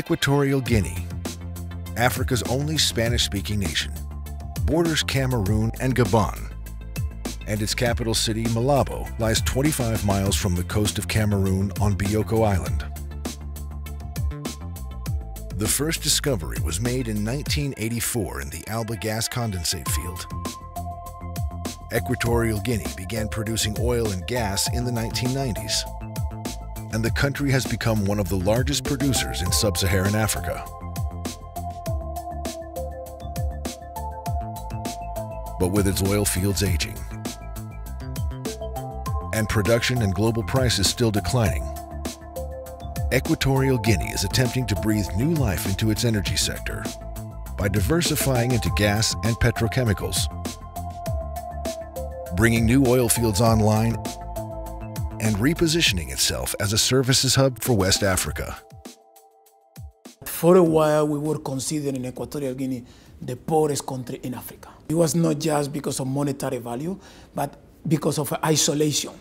Equatorial Guinea, Africa's only Spanish-speaking nation, borders Cameroon and Gabon, and its capital city, Malabo, lies 25 miles from the coast of Cameroon on Bioko Island. The first discovery was made in 1984 in the Alba gas condensate field. Equatorial Guinea began producing oil and gas in the 1990s, and the country has become one of the largest producers in sub-Saharan Africa. But with its oil fields aging and production and global prices still declining, Equatorial Guinea is attempting to breathe new life into its energy sector by diversifying into gas and petrochemicals, bringing new oil fields online, and repositioning itself as a services hub for West Africa. For a while, we were considering Equatorial Guinea the poorest country in Africa. It was not just because of monetary value, but because of isolation.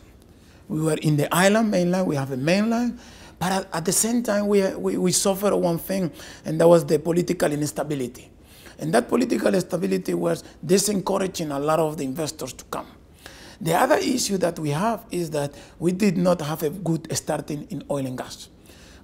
We were in the island mainland, we have a mainland, but at, at the same time, we, we, we suffered one thing, and that was the political instability. And that political instability was disencouraging a lot of the investors to come. The other issue that we have is that we did not have a good starting in oil and gas.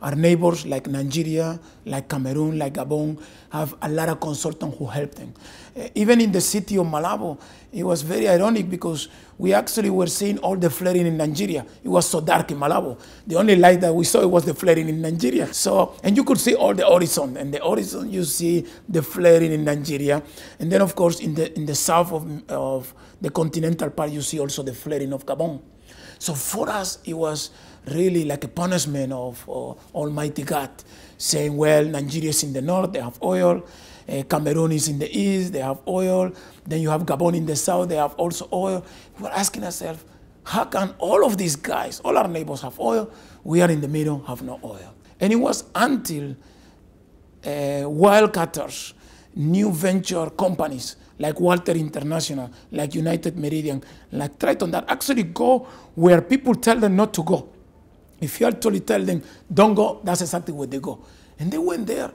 Our neighbors like Nigeria, like Cameroon, like Gabon, have a lot of consultants who help them. Uh, even in the city of Malabo, it was very ironic because we actually were seeing all the flaring in Nigeria. It was so dark in Malabo. The only light that we saw was the flaring in Nigeria. So, and you could see all the horizon. And the horizon, you see the flaring in Nigeria. And then, of course, in the, in the south of, of the continental part, you see also the flaring of Gabon. So for us, it was really like a punishment of uh, Almighty God, saying, well, Nigeria is in the north, they have oil. Uh, Cameroon is in the east, they have oil. Then you have Gabon in the south, they have also oil. We're asking ourselves, how can all of these guys, all our neighbors have oil, we are in the middle, have no oil? And it was until uh, wildcatters, new venture companies like Walter International, like United Meridian, like Triton, that actually go where people tell them not to go. If you actually tell them, don't go, that's exactly where they go. And they went there,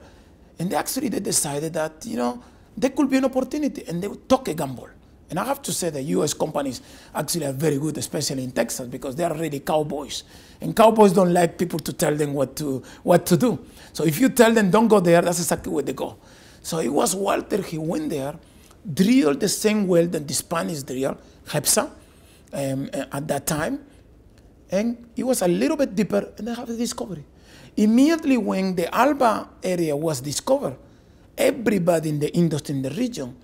and they actually they decided that, you know, there could be an opportunity, and they took a gamble. And I have to say that U.S. companies actually are very good, especially in Texas, because they are really cowboys. And cowboys don't like people to tell them what to, what to do. So if you tell them, don't go there, that's exactly where they go. So it was Walter, he went there, drilled the same well that the Spanish drilled, GEPSA, um, at that time, and it was a little bit deeper, and they have a discovery. Immediately when the Alba area was discovered, everybody in the industry in the region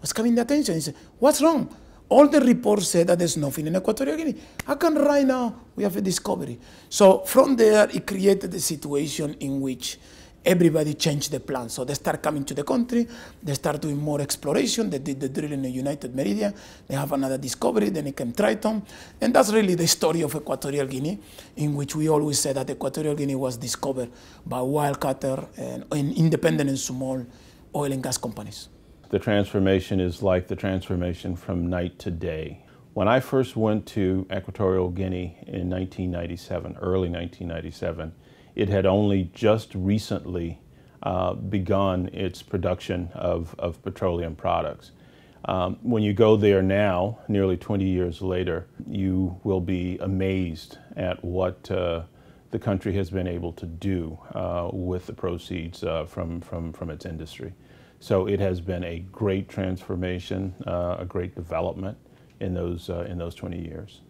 was coming the attention. He said, what's wrong? All the reports said that there's nothing in Equatorial Guinea. How come right now we have a discovery? So from there, it created a situation in which everybody changed the plan. So they start coming to the country, they start doing more exploration, they did the drilling in the United Meridian, they have another discovery, then it came Triton. And that's really the story of Equatorial Guinea, in which we always said that Equatorial Guinea was discovered by wildcatter and, and independent and small oil and gas companies. The transformation is like the transformation from night to day. When I first went to Equatorial Guinea in 1997, early 1997, it had only just recently uh, begun its production of, of petroleum products. Um, when you go there now, nearly 20 years later, you will be amazed at what uh, the country has been able to do uh, with the proceeds uh, from, from, from its industry. So it has been a great transformation, uh, a great development in those, uh, in those 20 years.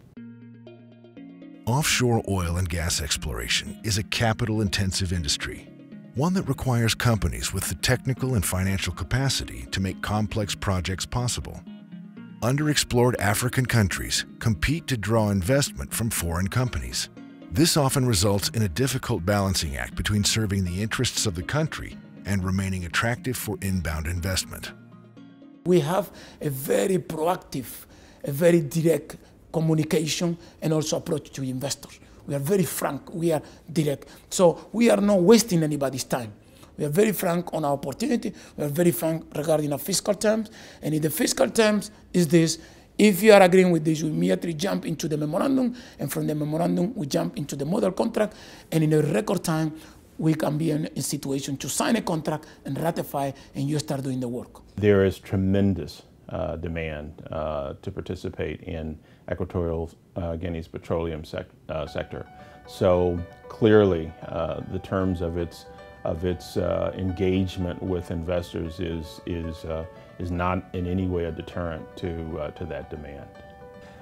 Offshore oil and gas exploration is a capital-intensive industry, one that requires companies with the technical and financial capacity to make complex projects possible. Underexplored African countries compete to draw investment from foreign companies. This often results in a difficult balancing act between serving the interests of the country and remaining attractive for inbound investment. We have a very proactive, a very direct communication and also approach to investors. We are very frank, we are direct. So we are not wasting anybody's time. We are very frank on our opportunity. We are very frank regarding our fiscal terms. And in the fiscal terms is this, if you are agreeing with this, we immediately jump into the memorandum, and from the memorandum, we jump into the model contract, and in a record time, we can be in a situation to sign a contract and ratify, and you start doing the work. There is tremendous uh, demand uh, to participate in Equatorial uh, Guinea's petroleum sec uh, sector. So clearly, uh, the terms of its of its uh, engagement with investors is is is not in any way a deterrent to to that demand.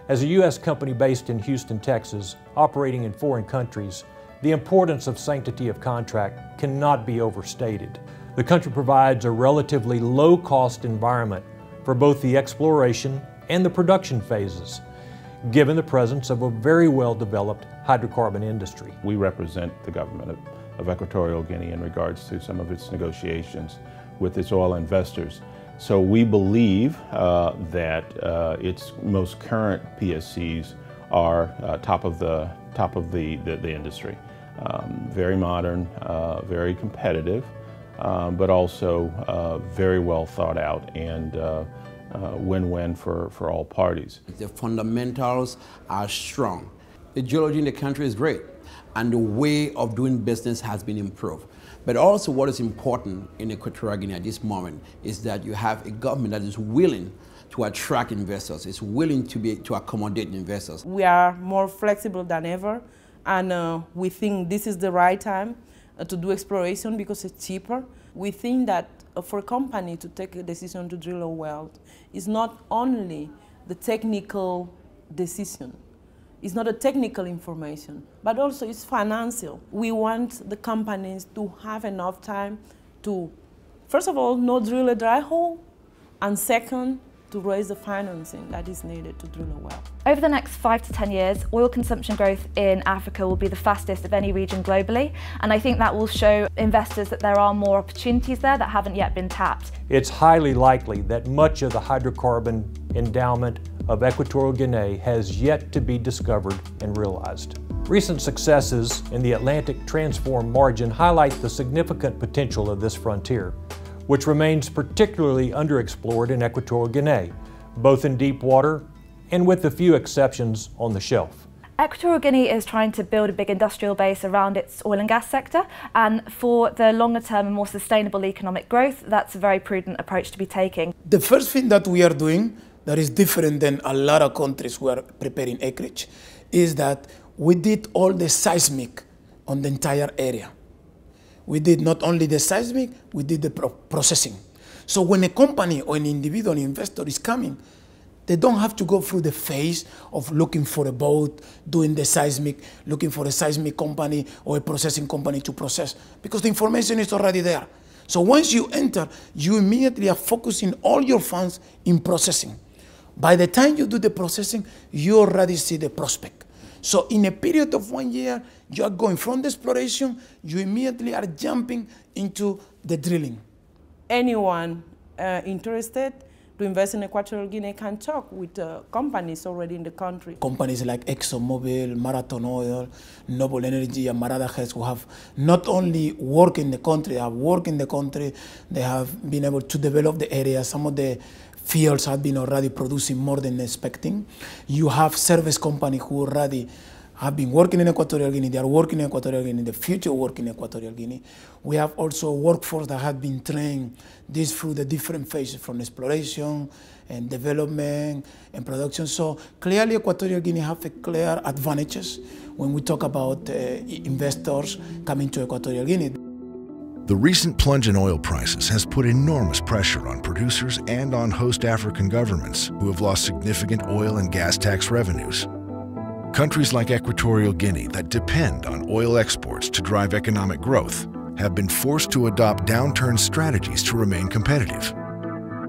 As a U.S. company based in Houston, Texas, operating in foreign countries, the importance of sanctity of contract cannot be overstated. The country provides a relatively low-cost environment for both the exploration and the production phases, given the presence of a very well-developed hydrocarbon industry. We represent the government of, of Equatorial Guinea in regards to some of its negotiations with its oil investors. So we believe uh, that uh, its most current PSCs are uh, top of the top of the the, the industry. Um, very modern, uh, very competitive, um, but also uh, very well thought out and uh, win-win for, for all parties. The fundamentals are strong. The geology in the country is great, and the way of doing business has been improved. But also what is important in Equatorial Guinea at this moment is that you have a government that is willing to attract investors, is willing to, be, to accommodate investors. We are more flexible than ever, and uh, we think this is the right time uh, to do exploration because it's cheaper. We think that uh, Uh, for a company to take a decision to drill a well is not only the technical decision, it's not a technical information, but also it's financial. We want the companies to have enough time to, first of all, not drill a dry hole, and second, to raise the financing that is needed to drill a well. Over the next five to 10 years, oil consumption growth in Africa will be the fastest of any region globally. And I think that will show investors that there are more opportunities there that haven't yet been tapped. It's highly likely that much of the hydrocarbon endowment of Equatorial Guinea has yet to be discovered and realized. Recent successes in the Atlantic Transform margin highlight the significant potential of this frontier, which remains particularly underexplored in Equatorial Guinea, both in deep water and with a few exceptions on the shelf. Equatorial Guinea is trying to build a big industrial base around its oil and gas sector, and for the longer term and more sustainable economic growth, that's a very prudent approach to be taking. The first thing that we are doing that is different than a lot of countries who are preparing acreage is that we did all the seismic on the entire area. We did not only the seismic, we did the pro processing. So when a company or an individual investor is coming, they don't have to go through the phase of looking for a boat, doing the seismic, looking for a seismic company or a processing company to process, because the information is already there. So once you enter, you immediately are focusing all your funds in processing. By the time you do the processing, you already see the prospect. So in a period of one year, you are going from the exploration, you immediately are jumping into the drilling. Anyone uh, interested to invest in Equatorial Guinea can talk with uh, companies already in the country. Companies like ExxonMobil, Marathon Oil, Noble Energy, and Amerada Hess who have not only worked in the country, have worked in the country, they have been able to develop the area. Some of the fields have been already producing more than expecting. You have service companies who already have been working in Equatorial Guinea, they are working in Equatorial Guinea, the future work in Equatorial Guinea. We have also workforce that have been trained this through the different phases from exploration and development and production. So clearly Equatorial Guinea have a clear advantages when we talk about uh, investors coming to Equatorial Guinea. The recent plunge in oil prices has put enormous pressure on producers and on host African governments who have lost significant oil and gas tax revenues. Countries like Equatorial Guinea that depend on oil exports to drive economic growth have been forced to adopt downturn strategies to remain competitive.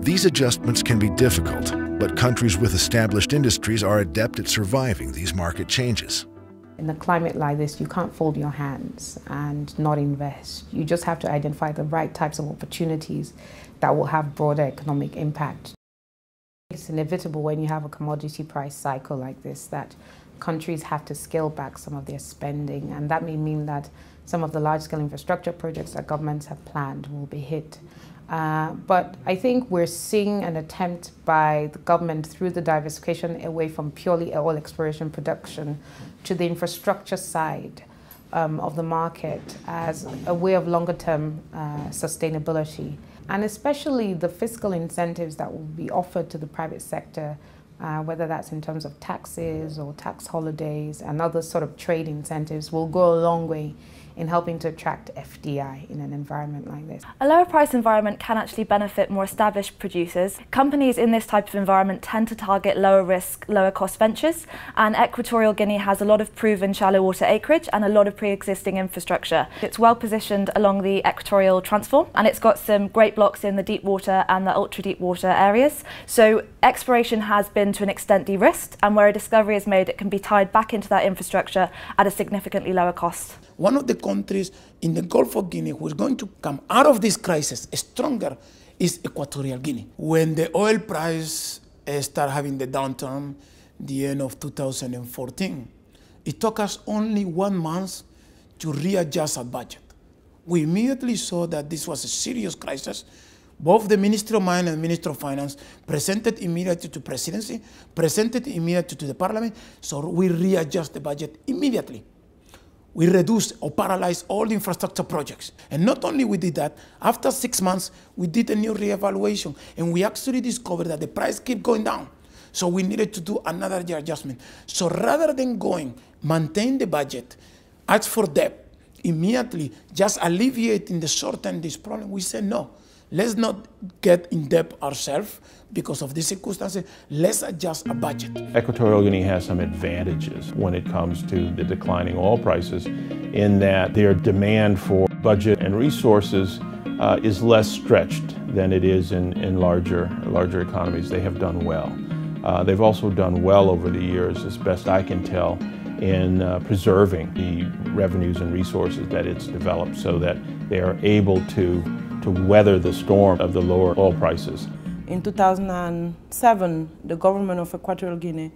These adjustments can be difficult, but countries with established industries are adept at surviving these market changes. In a climate like this, you can't fold your hands and not invest. You just have to identify the right types of opportunities that will have broader economic impact. It's inevitable when you have a commodity price cycle like this that countries have to scale back some of their spending, and that may mean that some of the large-scale infrastructure projects that governments have planned will be hit. Uh, but I think we're seeing an attempt by the government through the diversification away from purely oil exploration production to the infrastructure side um, of the market as a way of longer term uh, sustainability. And especially the fiscal incentives that will be offered to the private sector, uh, whether that's in terms of taxes or tax holidays and other sort of trade incentives, will go a long way in helping to attract FDI in an environment like this. A lower price environment can actually benefit more established producers. Companies in this type of environment tend to target lower risk, lower cost ventures, and Equatorial Guinea has a lot of proven shallow water acreage and a lot of pre-existing infrastructure. It's well positioned along the equatorial transform, and it's got some great blocks in the deep water and the ultra deep water areas. So exploration has been to an extent de-risked, and where a discovery is made, it can be tied back into that infrastructure at a significantly lower cost. One of the countries in the Gulf of Guinea who is going to come out of this crisis stronger is Equatorial Guinea. When the oil price uh, started having the downturn, the end of 2014, it took us only one month to readjust our budget. We immediately saw that this was a serious crisis. Both the Ministry of Mine and the Ministry of Finance presented immediately to the presidency, presented immediately to the parliament, so we readjust the budget immediately we reduced or paralyzed all the infrastructure projects. And not only we did that, after six months, we did a new reevaluation, and we actually discovered that the price kept going down. So we needed to do another adjustment. So rather than going, maintain the budget, ask for debt, immediately just alleviating the short term this problem, we said no. Let's not get in debt ourselves because of these circumstances. Let's adjust a budget. Equatorial Guinea has some advantages when it comes to the declining oil prices in that their demand for budget and resources uh, is less stretched than it is in, in larger, larger economies. They have done well. Uh, they've also done well over the years, as best I can tell, in uh, preserving the revenues and resources that it's developed so that they are able to to weather the storm of the lower oil prices. In 2007, the government of Equatorial Guinea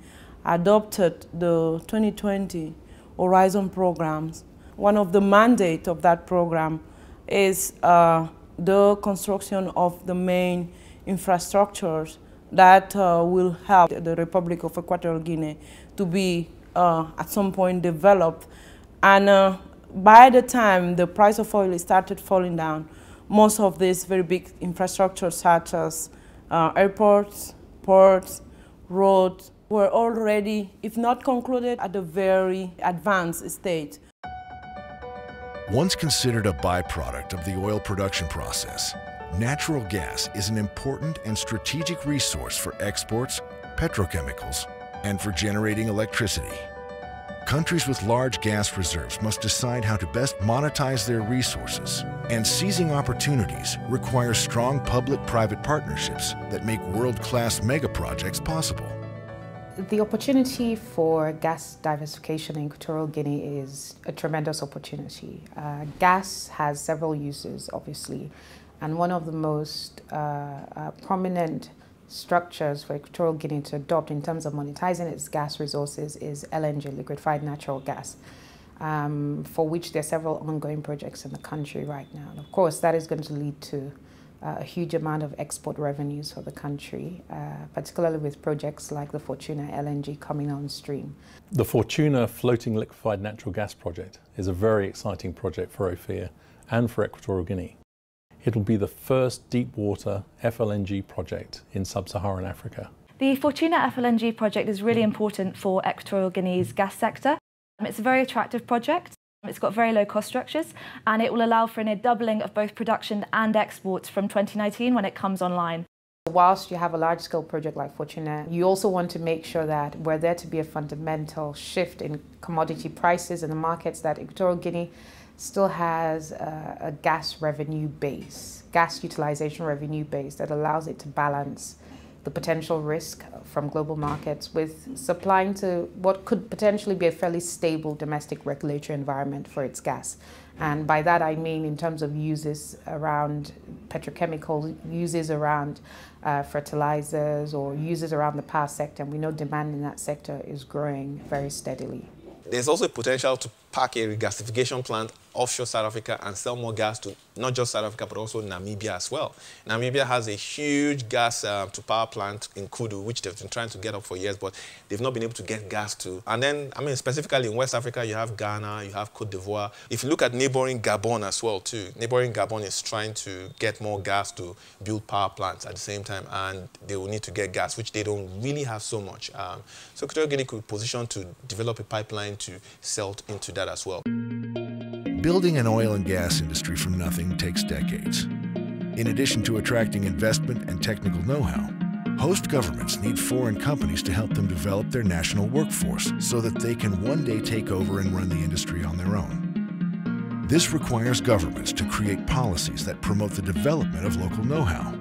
adopted the 2020 Horizon programs. One of the mandates of that program is uh, the construction of the main infrastructures that uh, will help the Republic of Equatorial Guinea to be uh, at some point developed. And uh, by the time the price of oil started falling down, most of these very big infrastructure such as uh, airports, ports, roads were already, if not concluded, at a very advanced stage. Once considered a byproduct of the oil production process, natural gas is an important and strategic resource for exports, petrochemicals, and for generating electricity. Countries with large gas reserves must decide how to best monetize their resources, and seizing opportunities requires strong public-private partnerships that make world-class mega projects possible. The opportunity for gas diversification in Equatorial Guinea is a tremendous opportunity. Uh, gas has several uses, obviously, and one of the most uh, uh, prominent structures for Equatorial Guinea to adopt in terms of monetizing its gas resources is LNG, liquefied natural gas, um, for which there are several ongoing projects in the country right now. And of course, that is going to lead to uh, a huge amount of export revenues for the country, uh, particularly with projects like the Fortuna LNG coming on stream. The Fortuna floating liquefied natural gas project is a very exciting project for Ophir and for Equatorial Guinea. It will be the first deep water FLNG project in sub-Saharan Africa. The Fortuna FLNG project is really important for Equatorial Guinea's gas sector. Um, it's a very attractive project. Um, it's got very low cost structures and it will allow for a doubling of both production and exports from 2019 when it comes online. Whilst you have a large scale project like Fortuna, you also want to make sure that were there to be a fundamental shift in commodity prices in the markets that Equatorial Guinea still has a, a, gas revenue base, gas utilization revenue base that allows it to balance the potential risk from global markets with supplying to what could potentially be a fairly stable domestic regulatory environment for its gas. And by that I mean in terms of uses around petrochemical, uses around uh, fertilizers or uses around the power sector. And we know demand in that sector is growing very steadily. There's also a potential to park a regasification plant offshore South Africa and sell more gas to not just South Africa, but also Namibia as well. Namibia has a huge gas uh, to power plant in Kudu, which they've been trying to get up for years, but they've not been able to get gas to. And then, I mean, specifically in West Africa, you have Ghana, you have Cote d'Ivoire. If you look at neighboring Gabon as well, too, neighboring Gabon is trying to get more gas to build power plants at the same time, and they will need to get gas, which they don't really have so much. Um, so Equatorial Guinea could position to develop a pipeline to sell into that as well. Building an oil and gas industry from nothing takes decades. In addition to attracting investment and technical know-how, host governments need foreign companies to help them develop their national workforce so that they can one day take over and run the industry on their own. This requires governments to create policies that promote the development of local know-how,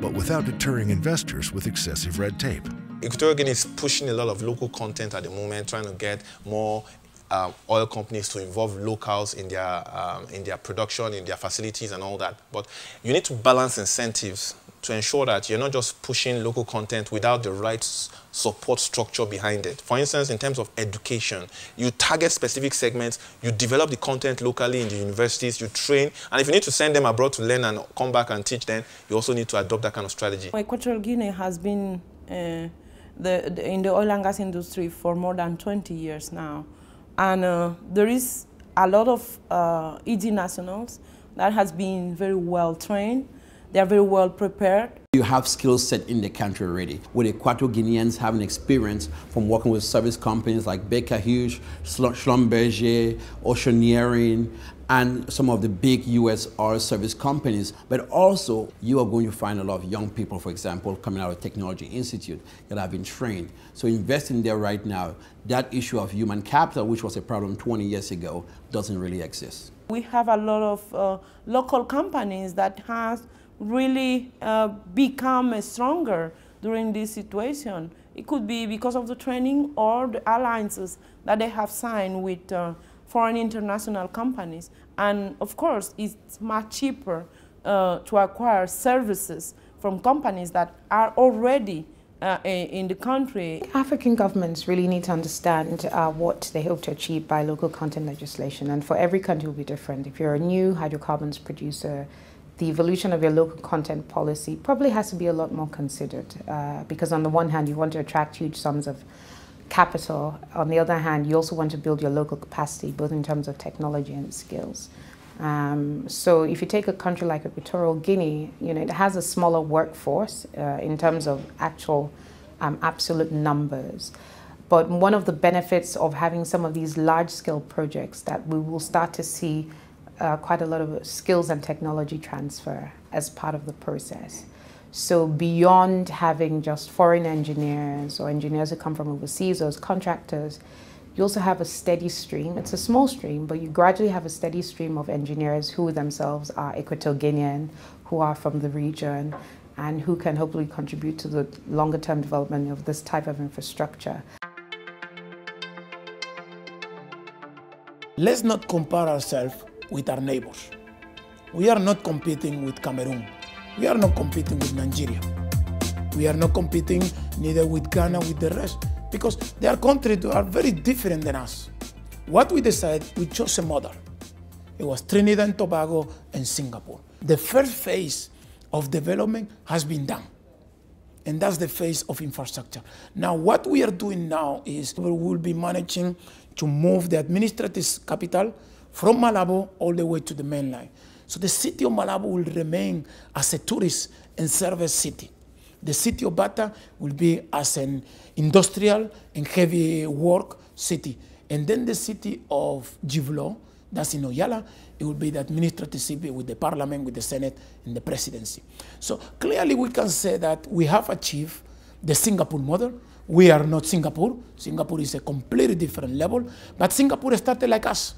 but without deterring investors with excessive red tape. Equatorial Guinea is pushing a lot of local content at the moment, trying to get more uh, oil companies to involve locals in their, um, in their production, in their facilities and all that. But you need to balance incentives to ensure that you're not just pushing local content without the right support structure behind it. For instance, in terms of education, you target specific segments, you develop the content locally in the universities, you train, and if you need to send them abroad to learn and come back and teach them, you also need to adopt that kind of strategy. Equatorial Guinea has been uh, the, the, in the oil and gas industry for more than 20 years now. And uh, there is a lot of uh, EG nationals that has been very well trained. They are very well prepared. You have skills set in the country already. With Equatorial Guineans having experience from working with service companies like Baker Hughes, Schlumberger, Oceaneering, and some of the big US oil service companies, but also you are going to find a lot of young people, for example, coming out of Technology Institute that have been trained. So investing there right now, that issue of human capital, which was a problem 20 years ago, doesn't really exist. We have a lot of uh, local companies that has really uh, become stronger during this situation. It could be because of the training or the alliances that they have signed with uh, foreign international companies. And of course, it's much cheaper uh, to acquire services from companies that are already uh, in the country. African governments really need to understand uh, what they hope to achieve by local content legislation. And for every country will be different. If you're a new hydrocarbons producer, the evolution of your local content policy probably has to be a lot more considered. Uh, because on the one hand, you want to attract huge sums of capital. On the other hand, you also want to build your local capacity, both in terms of technology and skills. Um, so if you take a country like Equatorial Guinea, you know, it has a smaller workforce uh, in terms of actual um, absolute numbers. But one of the benefits of having some of these large-scale projects that we will start to see uh, quite a lot of skills and technology transfer as part of the process. So beyond having just foreign engineers or engineers who come from overseas or as contractors, you also have a steady stream. It's a small stream, but you gradually have a steady stream of engineers who themselves are Equatorial Guinean, who are from the region, and who can hopefully contribute to the longer term development of this type of infrastructure. Let's not compare ourselves with our neighbors. We are not competing with Cameroon. We are not competing with Nigeria. We are not competing neither with Ghana, with the rest, because they are countries are very different than us. What we decided, we chose a model. It was Trinidad and Tobago and Singapore. The first phase of development has been done. And that's the phase of infrastructure. Now, what we are doing now is we will be managing to move the administrative capital from Malabo all the way to the mainland. So the city of Malabo will remain as a tourist and service city. The city of Bata will be as an industrial and heavy work city. And then the city of Djibloho, that's in Oyala, it will be the administrative city with the parliament, with the senate, and the presidency. So clearly we can say that we have achieved the Singapore model. We are not Singapore. Singapore is a completely different level, but Singapore started like us.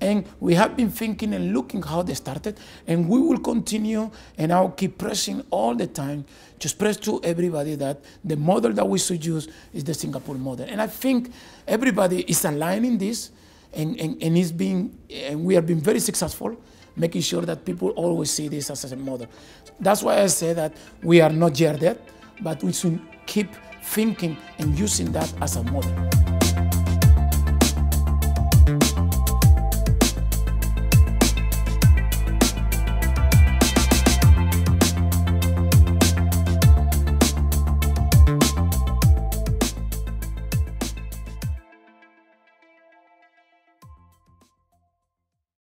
And we have been thinking and looking how they started, and we will continue and I'll keep pressing all the time to express to everybody that the model that we should use is the Singapore model. And I think everybody is aligning this and, and, and, is being, and we have been very successful making sure that people always see this as a model. That's why I say that we are not yet there, but we should keep thinking and using that as a model.